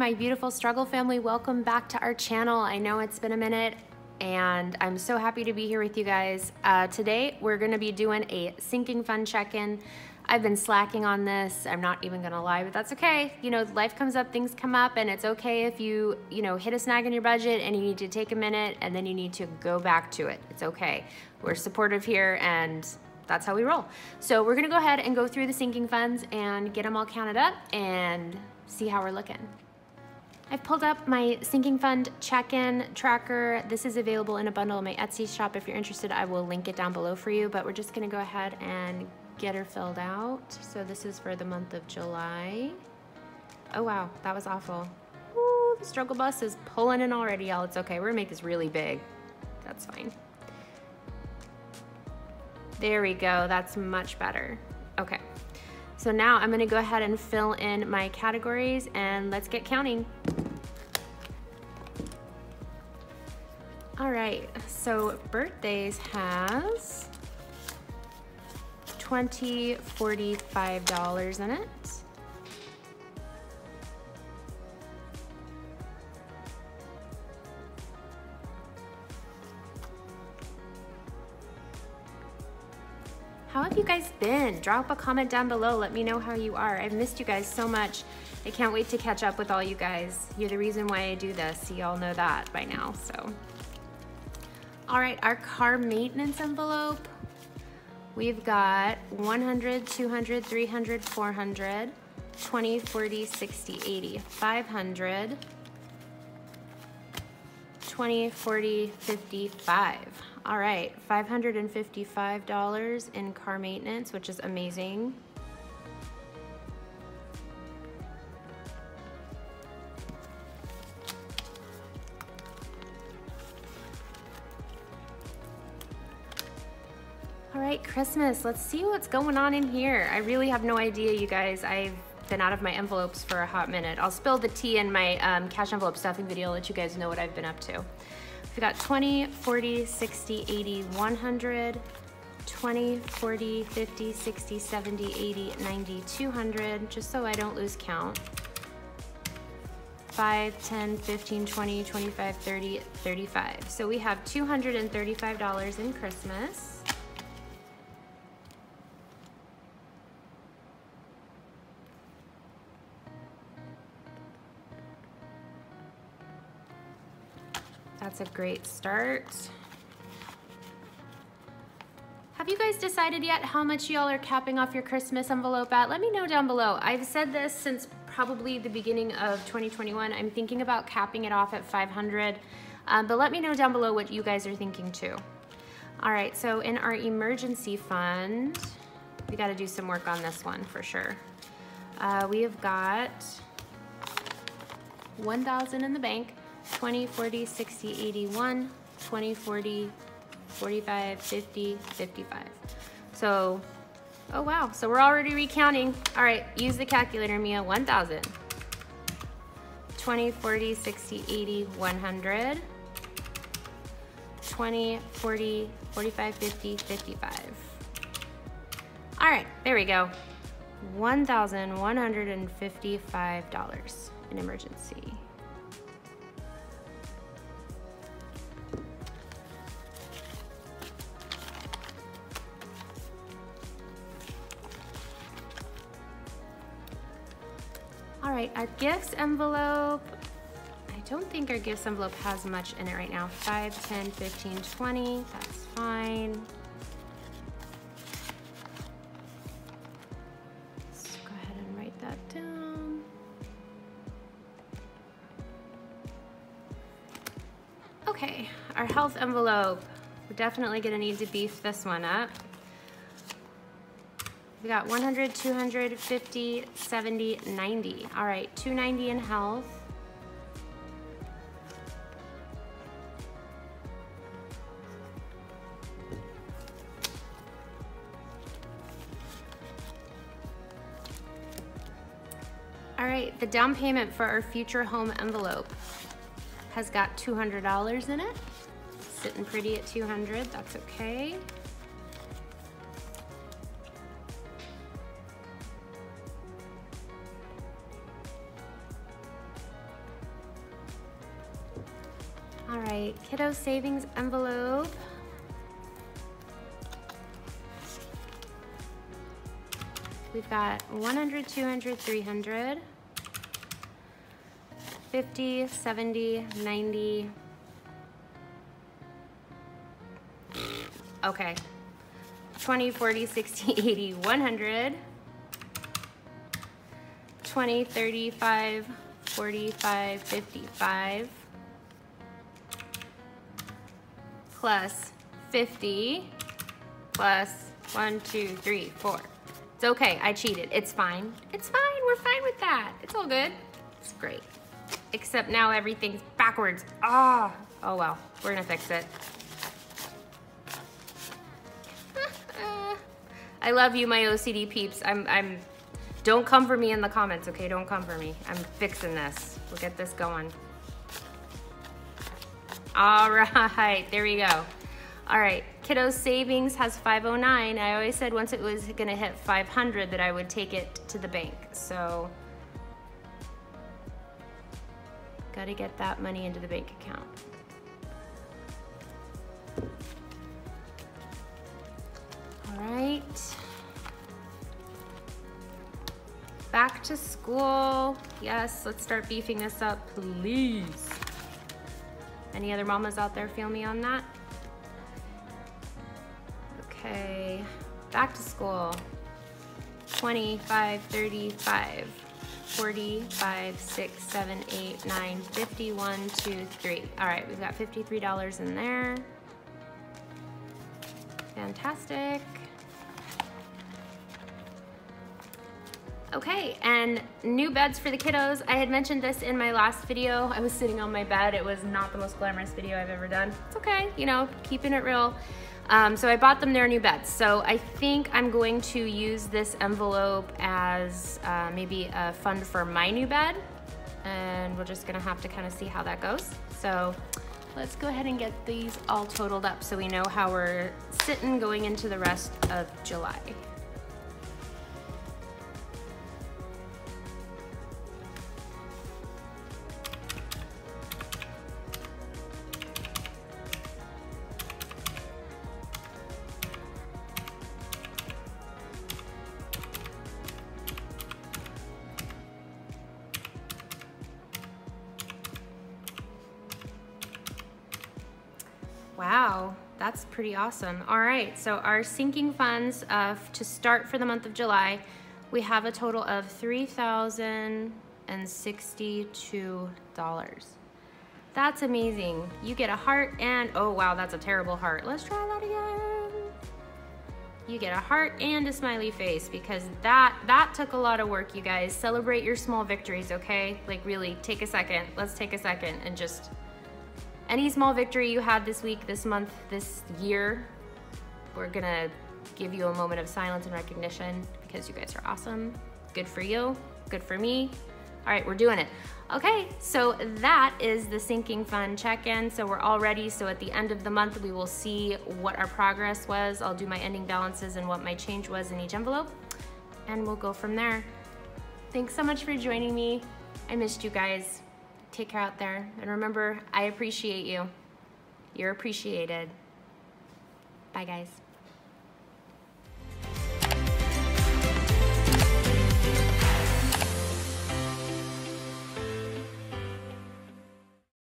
my beautiful struggle family. Welcome back to our channel. I know it's been a minute and I'm so happy to be here with you guys. Uh, today, we're gonna be doing a sinking fund check-in. I've been slacking on this. I'm not even gonna lie, but that's okay. You know, life comes up, things come up, and it's okay if you, you know, hit a snag in your budget and you need to take a minute and then you need to go back to it. It's okay. We're supportive here and that's how we roll. So we're gonna go ahead and go through the sinking funds and get them all counted up and see how we're looking. I've pulled up my sinking fund check-in tracker. This is available in a bundle in my Etsy shop. If you're interested, I will link it down below for you, but we're just gonna go ahead and get her filled out. So this is for the month of July. Oh wow, that was awful. Ooh, the struggle bus is pulling in already, y'all. It's okay, we're gonna make this really big. That's fine. There we go, that's much better. Okay, so now I'm gonna go ahead and fill in my categories and let's get counting. All right, so birthdays has 20, 45 dollars in it. How have you guys been? Drop a comment down below. Let me know how you are. I've missed you guys so much. I can't wait to catch up with all you guys. You're the reason why I do this. You all know that by now, so. All right, our car maintenance envelope. We've got 100, 200, 300, 400, 20, 40, 60, 80, 500, 20, 40, 55. All right, $555 in car maintenance, which is amazing. Christmas, let's see what's going on in here. I really have no idea, you guys. I've been out of my envelopes for a hot minute. I'll spill the tea in my um, cash envelope stuffing video, let you guys know what I've been up to. We've got 20, 40, 60, 80, 100, 20, 40, 50, 60, 70, 80, 90, 200, just so I don't lose count. 5, 10, 15, 20, 25, 30, 35. So we have $235 in Christmas. That's a great start. Have you guys decided yet how much y'all are capping off your Christmas envelope at? Let me know down below. I've said this since probably the beginning of 2021. I'm thinking about capping it off at 500, um, but let me know down below what you guys are thinking too. All right, so in our emergency fund, we gotta do some work on this one for sure. Uh, we have got 1,000 in the bank. 20, 40, 60, 81, 20, 40, 45, 50, 55. So, oh wow, so we're already recounting. All right, use the calculator, Mia, 1,000. 20, 40, 60, 80, 100. 20, 40, 45, 50, 55. All right, there we go. $1,155 in emergency. Right, our gifts envelope. I don't think our gifts envelope has much in it right now. 5, 10, 15, 20, that's fine. Let's go ahead and write that down. Okay, our health envelope. We're definitely gonna need to beef this one up. We got 100, 200, 50, 70, 90. All right, 290 in health. All right, the down payment for our future home envelope has got $200 in it. Sitting pretty at 200, that's okay. All right, kiddo savings envelope. We've got 100, 200, 300, 50, 70, 90. Okay. 20, 40, 60, 80, 100. 20, 35, 45, 55. Plus 50 plus 1, 2, 3, 4. It's okay, I cheated. It's fine. It's fine, we're fine with that. It's all good. It's great. Except now everything's backwards. Ah, oh. oh well, we're gonna fix it. I love you, my OCD peeps. I'm, I'm, don't come for me in the comments, okay? Don't come for me. I'm fixing this. We'll get this going. All right, there we go. All right, Kiddo Savings has 509. I always said once it was gonna hit 500 that I would take it to the bank. So, gotta get that money into the bank account. All right. Back to school. Yes, let's start beefing this up, please. Any other mamas out there feel me on that? Okay, back to school. 25, 35, 45, 6, 7, 8, 9, 51, 2, 3. All right, we've got $53 in there. Fantastic. Okay, and new beds for the kiddos. I had mentioned this in my last video. I was sitting on my bed. It was not the most glamorous video I've ever done. It's okay, you know, keeping it real. Um, so I bought them their new beds. So I think I'm going to use this envelope as uh, maybe a fund for my new bed. And we're just gonna have to kind of see how that goes. So let's go ahead and get these all totaled up so we know how we're sitting going into the rest of July. That's pretty awesome. All right, so our sinking funds uh, to start for the month of July, we have a total of $3,062. That's amazing. You get a heart and, oh wow, that's a terrible heart. Let's try that again. You get a heart and a smiley face because that, that took a lot of work, you guys. Celebrate your small victories, okay? Like really, take a second. Let's take a second and just any small victory you had this week, this month, this year, we're gonna give you a moment of silence and recognition because you guys are awesome. Good for you, good for me. All right, we're doing it. Okay, so that is the sinking fund check-in. So we're all ready. So at the end of the month, we will see what our progress was. I'll do my ending balances and what my change was in each envelope, and we'll go from there. Thanks so much for joining me. I missed you guys. Take care out there. And remember, I appreciate you. You're appreciated. Bye, guys.